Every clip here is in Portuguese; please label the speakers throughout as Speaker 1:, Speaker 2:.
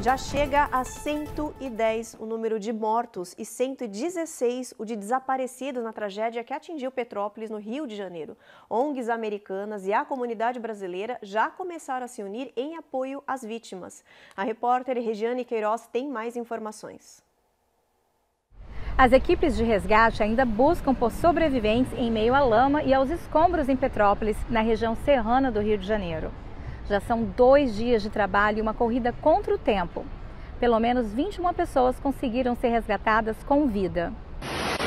Speaker 1: Já chega a 110 o número de mortos e 116 o de desaparecidos na tragédia que atingiu Petrópolis, no Rio de Janeiro. ONGs americanas e a comunidade brasileira já começaram a se unir em apoio às vítimas. A repórter Regiane Queiroz tem mais informações.
Speaker 2: As equipes de resgate ainda buscam por sobreviventes em meio à lama e aos escombros em Petrópolis, na região serrana do Rio de Janeiro. Já são dois dias de trabalho e uma corrida contra o tempo. Pelo menos 21 pessoas conseguiram ser resgatadas com vida.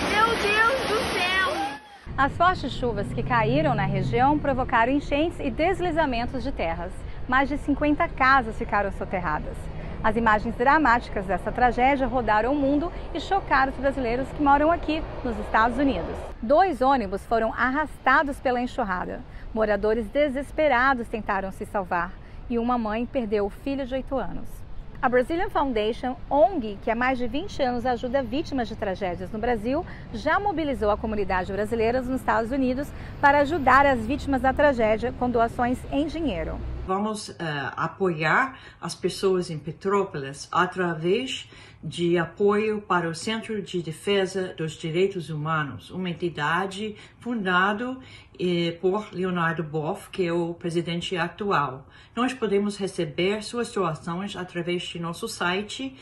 Speaker 3: Meu Deus do céu!
Speaker 2: As fortes chuvas que caíram na região provocaram enchentes e deslizamentos de terras. Mais de 50 casas ficaram soterradas. As imagens dramáticas dessa tragédia rodaram o mundo e chocaram os brasileiros que moram aqui, nos Estados Unidos. Dois ônibus foram arrastados pela enxurrada. Moradores desesperados tentaram se salvar e uma mãe perdeu o filho de 8 anos. A Brazilian Foundation, ONG, que há mais de 20 anos ajuda vítimas de tragédias no Brasil, já mobilizou a comunidade brasileira nos Estados Unidos para ajudar as vítimas da tragédia com doações em dinheiro.
Speaker 4: Vamos uh, apoiar as pessoas em Petrópolis através de apoio para o Centro de Defesa dos Direitos Humanos, uma entidade fundada eh, por Leonardo Boff, que é o presidente atual. Nós podemos receber suas doações através de nosso site,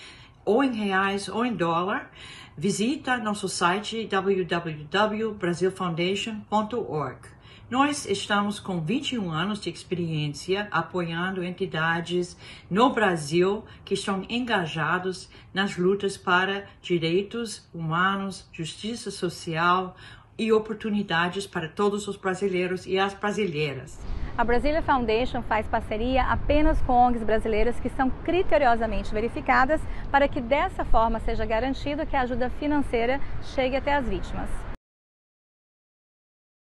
Speaker 4: ou em reais ou em dólar. Visita nosso site www.brasilfoundation.org. Nós estamos com 21 anos de experiência apoiando entidades no Brasil que estão engajados nas lutas para direitos humanos, justiça social e oportunidades para todos os brasileiros e as brasileiras.
Speaker 2: A Brasília Foundation faz parceria apenas com ONGs brasileiras que são criteriosamente verificadas para que dessa forma seja garantido que a ajuda financeira chegue até as vítimas.